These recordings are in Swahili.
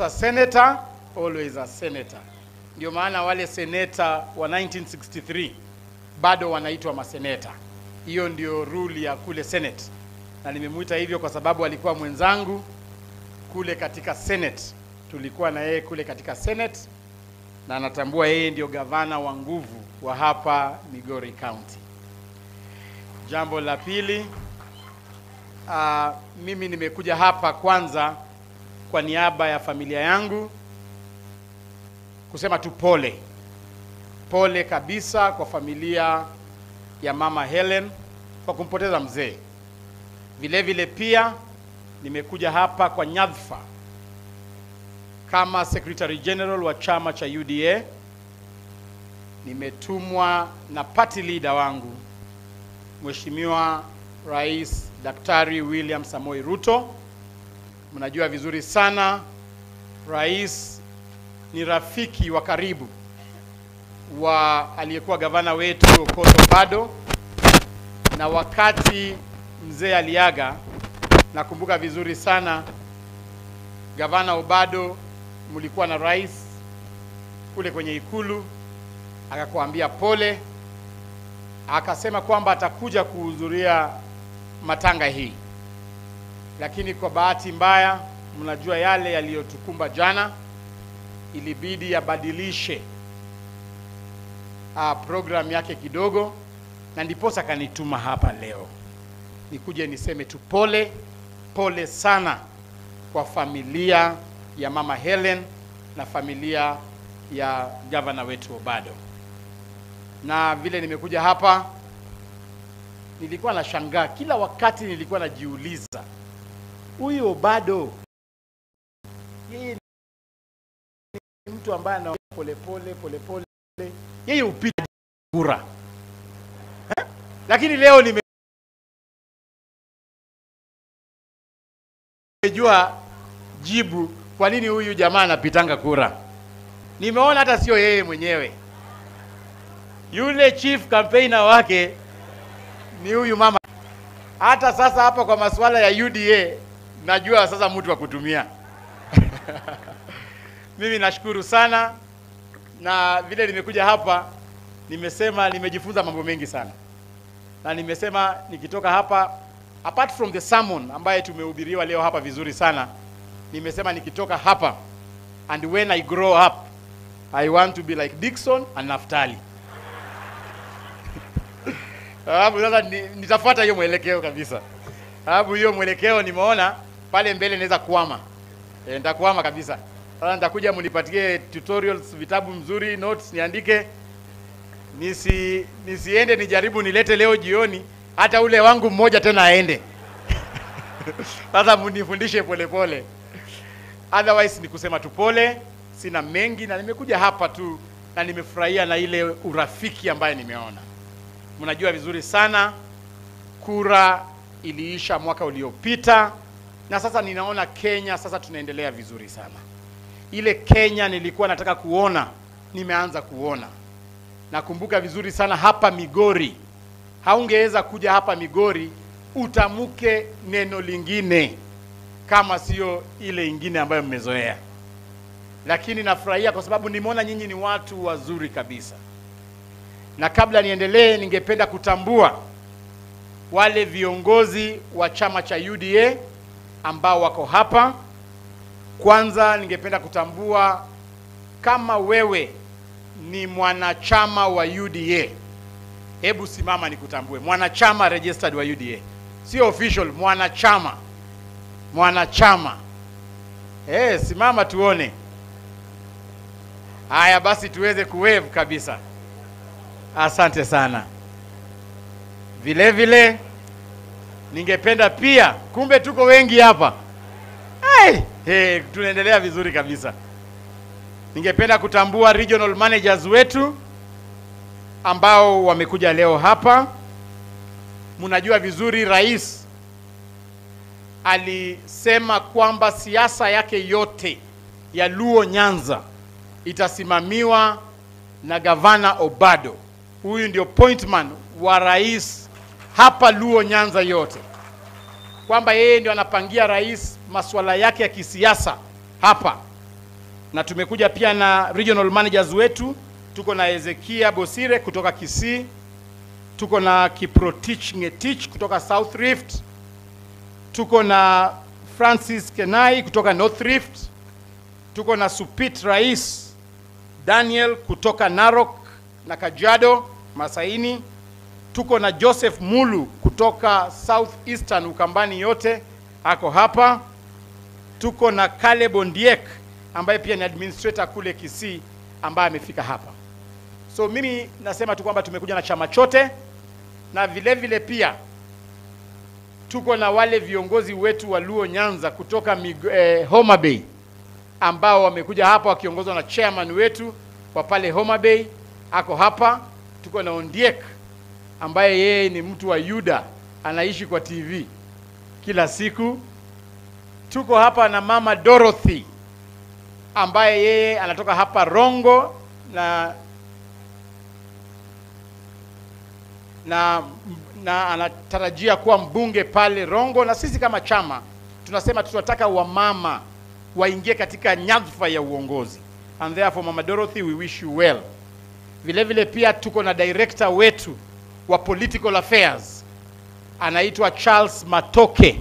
a senator, always a senator. Ndio maana wale seneta wa 1963 bado wanaitwa maseneta. Hiyo ndio rule ya kule Senate, na nimemwita hivyo kwa sababu alikuwa mwenzangu kule katika Senate. Tulikuwa na yeye kule katika Senate, na anatambua yeye ndio gavana wa nguvu wa hapa Migori County. Jambo la pili, uh, mimi nimekuja hapa kwanza kwa niaba ya familia yangu kusema tu pole pole kabisa kwa familia ya mama Helen kwa kumpoteza mzee. Vile vile pia nimekuja hapa kwa nyadhifa kama Secretary General wa chama cha UDA. Nimetumwa na party leader wangu Mheshimiwa Rais Daktari William Samoi Ruto. Mnajua vizuri sana rais ni rafiki wa karibu wa aliyekuwa gavana wetu Okoth Obado, na wakati mzee aliaga, nakumbuka vizuri sana gavana Obado, mlikuwa na rais kule kwenye ikulu, akakuambia pole, akasema kwamba atakuja kuhudhuria matanga hii, lakini kwa bahati mbaya, mnajua yale yaliyotukumba jana, ilibidi yabadilishe uh, program yake kidogo, na ndiposa akanituma hapa leo nikuje niseme tu pole pole sana kwa familia ya mama Helen na familia ya gavana wetu Obado. Na vile nimekuja hapa, nilikuwa nashangaa kila wakati, nilikuwa najiuliza huyu bado yeye ni mtu ambaye ana polepole polepole, yeye upita kura eh? Lakini leo nime nimejua jibu kwa nini huyu jamaa anapitanga kura. Nimeona hata sio yeye mwenyewe, yule chief campaigner wake ni huyu mama. Hata sasa hapa kwa masuala ya UDA najua sasa mtu wa kutumia. Mimi nashukuru sana, na vile nimekuja hapa nimesema nimejifunza mambo mengi sana, na nimesema nikitoka hapa apart from the sermon ambaye tumehubiriwa leo hapa vizuri sana, nimesema nikitoka hapa and when I grow up I want to be like Dickson and Naftali. Sasa nitafuata hiyo mwelekeo kabisa, sababu hiyo mwelekeo nimeona pale mbele naweza kuama, e, nitakuama kabisa. Sasa nitakuja mnipatie tutorials, vitabu mzuri, notes niandike, nisi nisiende nijaribu nilete leo jioni, hata ule wangu mmoja tena aende. Sasa mnifundishe polepole, otherwise ni kusema tu pole. Sina mengi, na nimekuja hapa tu na nimefurahia na ile urafiki ambaye nimeona. Mnajua vizuri sana kura iliisha mwaka uliopita, na sasa ninaona Kenya sasa tunaendelea vizuri sana. Ile Kenya nilikuwa nataka kuona, nimeanza kuona. Nakumbuka vizuri sana hapa Migori, haungeweza kuja hapa Migori utamuke neno lingine kama sio ile ingine ambayo mmezoea, lakini nafurahia kwa sababu nimeona nyinyi ni watu wazuri kabisa. Na kabla niendelee, ningependa kutambua wale viongozi wa chama cha UDA ambao wako hapa. Kwanza ningependa kutambua kama wewe ni mwanachama wa UDA, hebu simama nikutambue. Mwanachama registered wa UDA, sio official, mwanachama, mwanachama. Eh, simama tuone. Haya basi, tuweze kuwave kabisa. Asante sana. Vile vile ningependa pia, kumbe tuko wengi hapa. Hey, tunaendelea vizuri kabisa. Ningependa kutambua regional managers wetu ambao wamekuja leo hapa. Mnajua vizuri rais alisema kwamba siasa yake yote ya Luo Nyanza itasimamiwa na gavana Obado. Huyu ndio pointman wa rais hapa Luo Nyanza yote, kwamba yeye ndio anapangia rais masuala yake ya kisiasa hapa, na tumekuja pia na regional managers wetu. Tuko na Ezekia Bosire kutoka Kisii, tuko na Kiprotich Ngetich kutoka South Rift, tuko na Francis Kenai kutoka North Rift, tuko na Supit Rais Daniel kutoka Narok na kajado Masaini, tuko na Joseph Mulu kutoka South Eastern Ukambani yote ako hapa. Tuko na Caleb Ondiek ambaye pia ni administrator kule Kisii ambaye amefika hapa. So mimi nasema tu kwamba tumekuja na chama chote na vile vile pia tuko na wale viongozi wetu wa Luo Nyanza kutoka Migo, eh, Homa Bay ambao wamekuja hapa wakiongozwa na chairman wetu wa pale Homa Bay ako hapa. Tuko na Ondiek ambaye yeye ni mtu wa Yuda, anaishi kwa TV kila siku. Tuko hapa na mama Dorothy ambaye yeye anatoka hapa Rongo na na na anatarajia kuwa mbunge pale Rongo, na sisi kama chama tunasema tunataka wamama waingie katika nyadhifa ya uongozi, and therefore mama Dorothy, we wish you well. Vile vile pia tuko na director wetu wa political affairs anaitwa Charles Matoke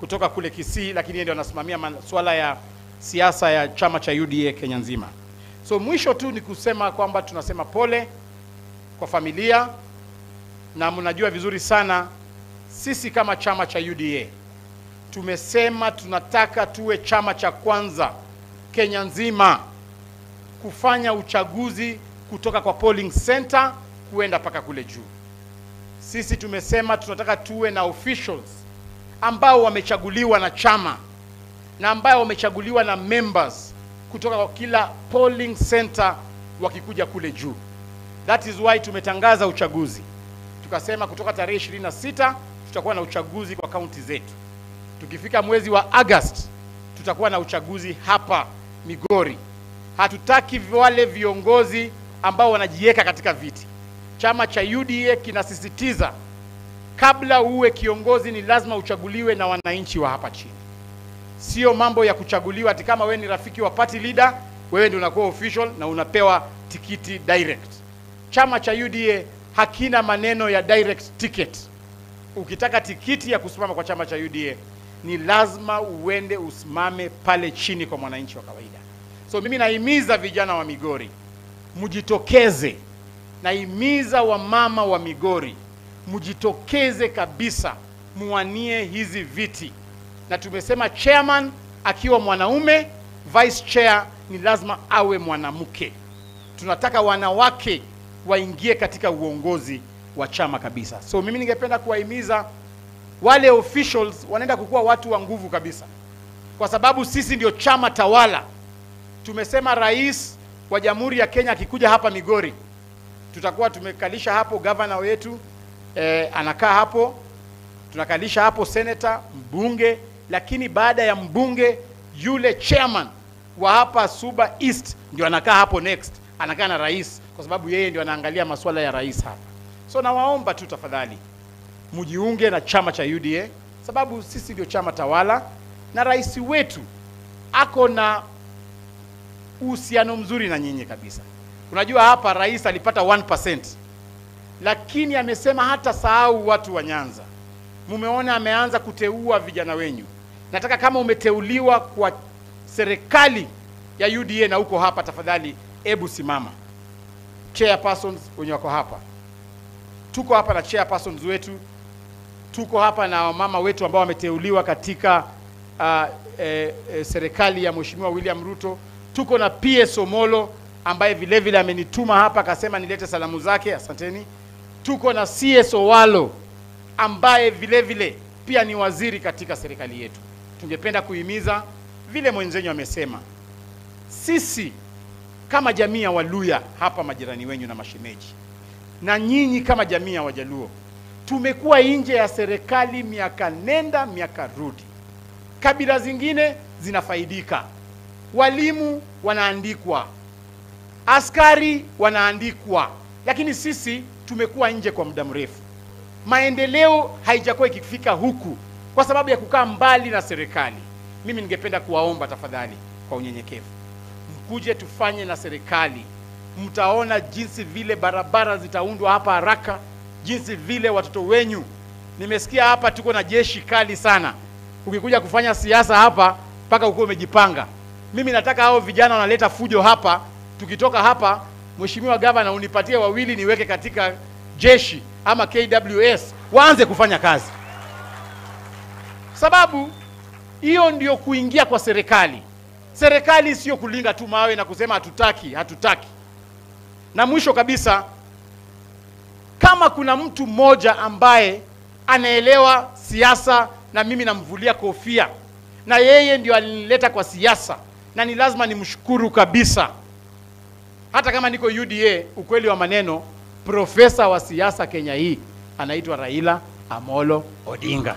kutoka kule Kisii, lakini yeye ndio anasimamia masuala ya siasa ya chama cha UDA Kenya nzima. So mwisho tu ni kusema kwamba tunasema pole kwa familia, na mnajua vizuri sana sisi kama chama cha UDA tumesema tunataka tuwe chama cha kwanza Kenya nzima kufanya uchaguzi kutoka kwa polling center kuenda mpaka kule juu. Sisi tumesema tunataka tuwe na officials ambao wamechaguliwa na chama na ambao wamechaguliwa na members kutoka kwa kila polling center wakikuja kule juu. That is why tumetangaza uchaguzi, tukasema kutoka tarehe 26 tutakuwa na uchaguzi kwa kaunti zetu. Tukifika mwezi wa August tutakuwa na uchaguzi hapa Migori. Hatutaki wale viongozi ambao wanajiweka katika viti. Chama cha UDA kinasisitiza kabla uwe kiongozi ni lazima uchaguliwe na wananchi wa hapa chini, sio mambo ya kuchaguliwa ati kama wewe ni rafiki wa party leader, wewe ndio unakuwa official na unapewa tikiti direct. Chama cha UDA hakina maneno ya direct ticket. Ukitaka tikiti ya kusimama kwa chama cha UDA ni lazima uende usimame pale chini kwa mwananchi wa kawaida. So mimi nahimiza vijana wa Migori mjitokeze, nahimiza wamama wa Migori mjitokeze kabisa, muwanie hizi viti, na tumesema chairman akiwa mwanaume, vice chair ni lazima awe mwanamke. Tunataka wanawake waingie katika uongozi wa chama kabisa. So mimi ningependa kuwahimiza wale officials wanaenda kukuwa watu wa nguvu kabisa, kwa sababu sisi ndio chama tawala. Tumesema rais wa Jamhuri ya Kenya akikuja hapa Migori, tutakuwa tumekalisha hapo gavana wetu eh, anakaa hapo, tunakalisha hapo senator, mbunge, lakini baada ya mbunge yule chairman wa hapa Suba East ndio anakaa hapo next, anakaa na rais, kwa sababu yeye ndio anaangalia masuala ya rais hapa. So nawaomba tu tafadhali mjiunge na chama cha UDA sababu sisi ndio chama tawala na rais wetu ako na uhusiano mzuri na nyinyi kabisa. Unajua hapa rais alipata 1%, lakini amesema hata sahau watu wa Nyanza. Mumeona ameanza kuteua vijana wenyu. Nataka kama umeteuliwa kwa serikali ya UDA na uko hapa, tafadhali ebu simama. Chairpersons wenye wako hapa, tuko hapa na chairpersons wetu tuko hapa na wamama wetu ambao wameteuliwa katika uh, eh, eh, serikali ya Mheshimiwa William Ruto. Tuko na PS Omolo ambaye vile vile amenituma hapa akasema nilete salamu zake, asanteni. Tuko na CS Owalo ambaye vile vile pia ni waziri katika serikali yetu. Tungependa kuhimiza vile mwenzenyu amesema, sisi kama jamii ya Waluya hapa, majirani wenyu na mashemeji, na nyinyi kama jamii ya Wajaluo tumekuwa nje ya serikali miaka nenda miaka rudi. Kabila zingine zinafaidika, walimu wanaandikwa, askari wanaandikwa, lakini sisi tumekuwa nje kwa muda mrefu. Maendeleo haijakuwa ikifika huku kwa sababu ya kukaa mbali na serikali. Mimi ningependa kuwaomba tafadhali, kwa unyenyekevu, mkuje tufanye na serikali, mtaona jinsi vile barabara zitaundwa hapa haraka, jinsi vile watoto wenyu. Nimesikia hapa tuko na jeshi kali sana. Ukikuja kufanya siasa hapa, mpaka ukuwe umejipanga. Mimi nataka hao vijana wanaleta fujo hapa, tukitoka hapa, Mheshimiwa Gavana, unipatie wawili niweke katika jeshi ama KWS waanze kufanya kazi, sababu hiyo ndio kuingia kwa serikali. Serikali sio kulinga tu mawe na kusema hatutaki, hatutaki. Na mwisho kabisa, kama kuna mtu mmoja ambaye anaelewa siasa na mimi namvulia kofia, na yeye ndio alinileta kwa siasa, na ni lazima nimshukuru kabisa. Hata kama niko UDA, ukweli wa maneno, profesa wa siasa Kenya hii anaitwa Raila Amolo Odinga.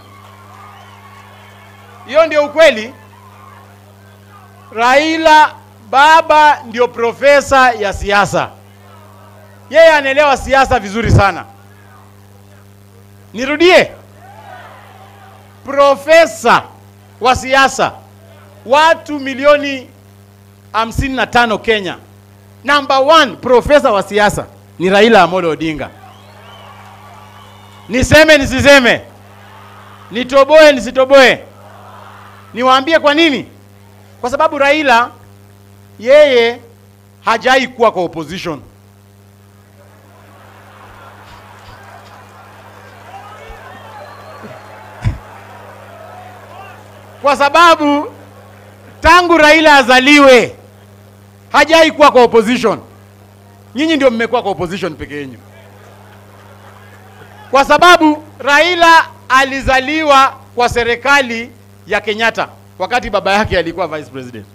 Hiyo ndio ukweli. Raila baba ndio profesa ya siasa, yeye anaelewa siasa vizuri sana. Nirudie, profesa wa siasa, watu milioni hamsini na tano Kenya, number one profesa wa siasa ni Raila Amolo Odinga. Niseme nisiseme? Nitoboe nisitoboe? Niwaambie kwa nini? Kwa sababu Raila yeye hajai kuwa kwa opposition. Kwa sababu tangu Raila azaliwe hajai kuwa kwa opposition. Nyinyi ndio mmekuwa kwa opposition peke yenu, kwa sababu Raila alizaliwa kwa serikali ya Kenyatta wakati baba yake alikuwa vice president.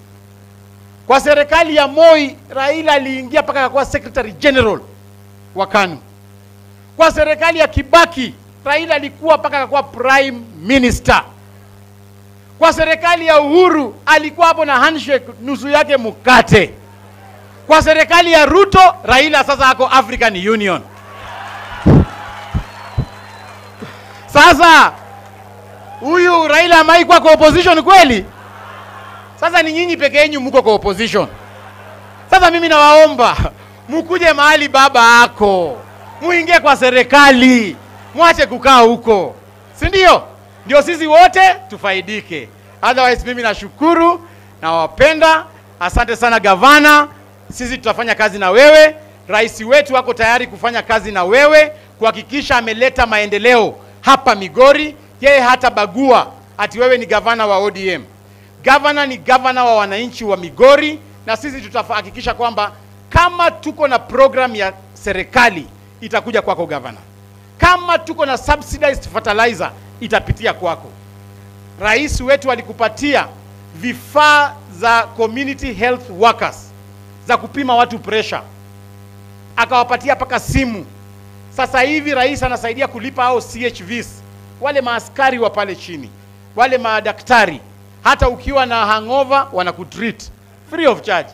Kwa serikali ya Moi, Raila aliingia mpaka akakuwa secretary general wa KANU. Kwa serikali ya Kibaki, Raila alikuwa mpaka akakuwa prime minister. Kwa serikali ya Uhuru alikuwa hapo na handshake nusu yake mkate. Kwa serikali ya Ruto, Raila sasa ako African Union. Sasa huyu Raila amai kwa kwa opposition kweli? Sasa ni nyinyi peke yenu mko kwa opposition. Sasa mimi nawaomba mukuje mahali baba ako, muingie kwa serikali, mwache kukaa huko, si ndio? Ndio sisi wote tufaidike. Otherwise mimi nashukuru, nawapenda, asante sana gavana. Sisi tutafanya kazi na wewe. Rais wetu wako tayari kufanya kazi na wewe kuhakikisha ameleta maendeleo hapa Migori. Yeye hata bagua ati wewe ni gavana wa ODM. Gavana ni gavana wa wananchi wa Migori, na sisi tutahakikisha kwamba kama tuko na program ya serikali itakuja kwako gavana. Kama tuko na subsidized fertilizer itapitia kwako. Rais wetu alikupatia vifaa za community health workers za kupima watu pressure, akawapatia mpaka simu. Sasa hivi rais anasaidia kulipa hao CHVs, wale maaskari wa pale chini, wale madaktari, hata ukiwa na hangover wanakutreat free of charge.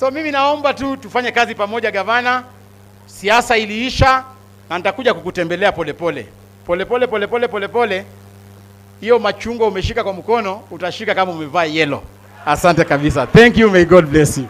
So mimi naomba tu tufanye kazi pamoja gavana. Siasa iliisha na nitakuja kukutembelea polepole polepole polepole polepole. Hiyo machungwa umeshika kwa mkono, utashika kama umevaa yellow. Asante kabisa. Thank you, may God bless you.